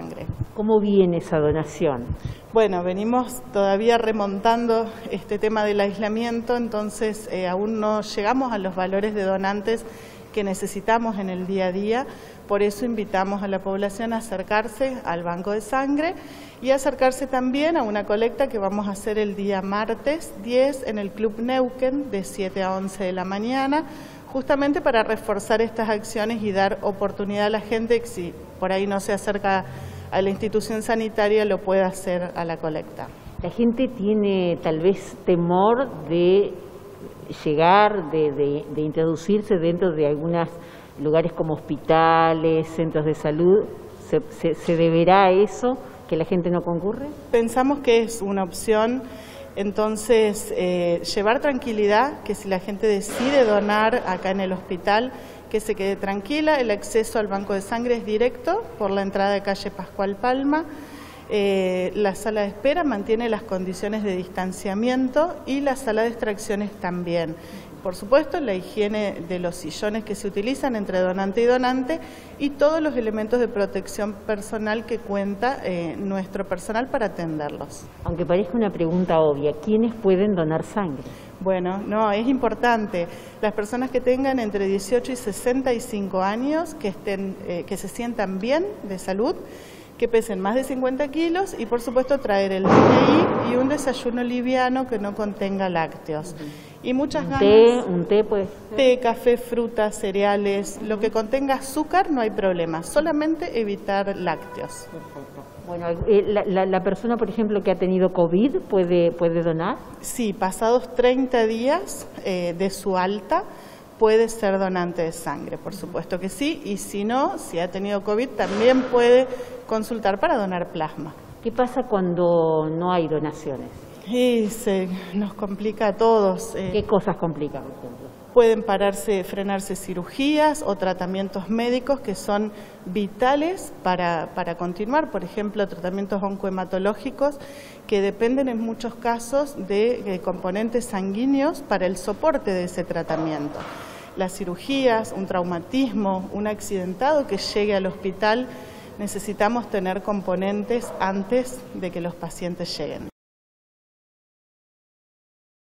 sangre. ¿Cómo viene esa donación? Bueno, venimos todavía remontando este tema del aislamiento, entonces eh, aún no llegamos a los valores de donantes que necesitamos en el día a día. Por eso invitamos a la población a acercarse al banco de sangre y acercarse también a una colecta que vamos a hacer el día martes 10 en el Club Neuquén de 7 a 11 de la mañana justamente para reforzar estas acciones y dar oportunidad a la gente que si por ahí no se acerca a la institución sanitaria lo pueda hacer a la colecta. La gente tiene tal vez temor de llegar, de, introducirse dentro de algunos lugares como hospitales, centros de salud. ¿Se, se deberá a eso que la gente no concurre? Pensamos que es una opción entonces, eh, llevar tranquilidad, que si la gente decide donar acá en el hospital, que se quede tranquila, el acceso al banco de sangre es directo por la entrada de calle Pascual Palma. Eh, la sala de espera mantiene las condiciones de distanciamiento y la sala de extracciones también. Por supuesto, la higiene de los sillones que se utilizan entre donante y donante y todos los elementos de protección personal que cuenta eh, nuestro personal para atenderlos. Aunque parezca una pregunta obvia, ¿quiénes pueden donar sangre? Bueno, no, es importante. Las personas que tengan entre 18 y 65 años, que, estén, eh, que se sientan bien de salud, que pesen más de 50 kilos y por supuesto traer el DNI y un desayuno liviano que no contenga lácteos. Y muchas ganas. Té, un té pues. Té, café, frutas, cereales, lo que contenga azúcar no hay problema, solamente evitar lácteos. Bueno, eh, la, persona, por ejemplo, que ha tenido COVID, ¿puede, puede donar? Sí, pasados 30 días eh, de su alta, puede ser donante de sangre, por supuesto que sí, y si no, si ha tenido COVID, también puede consultar para donar plasma. ¿Qué pasa cuando no hay donaciones? Y se nos complica a todos. Eh. ¿Qué cosas complican, Pueden pararse, frenarse cirugías o tratamientos médicos que son vitales para, para continuar, por ejemplo, tratamientos oncohematológicos que dependen en muchos casos de componentes sanguíneos para el soporte de ese tratamiento. Las cirugías, un traumatismo, un accidentado que llegue al hospital, necesitamos tener componentes antes de que los pacientes lleguen.